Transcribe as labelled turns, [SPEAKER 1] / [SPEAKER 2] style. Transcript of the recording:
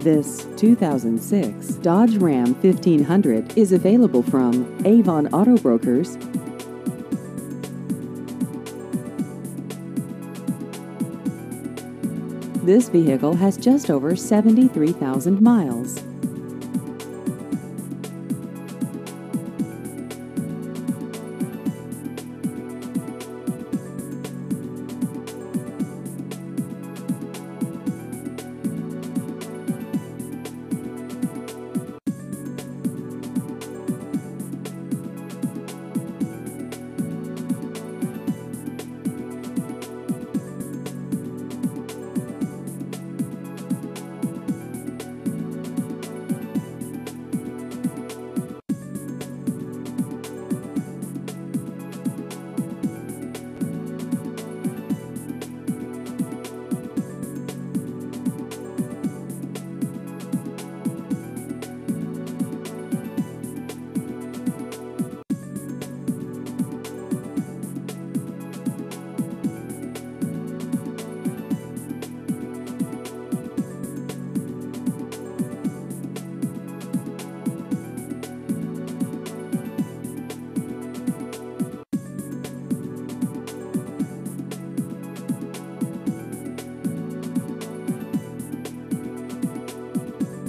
[SPEAKER 1] This 2006 Dodge Ram 1500 is available from Avon Auto Brokers. This vehicle has just over 73,000 miles.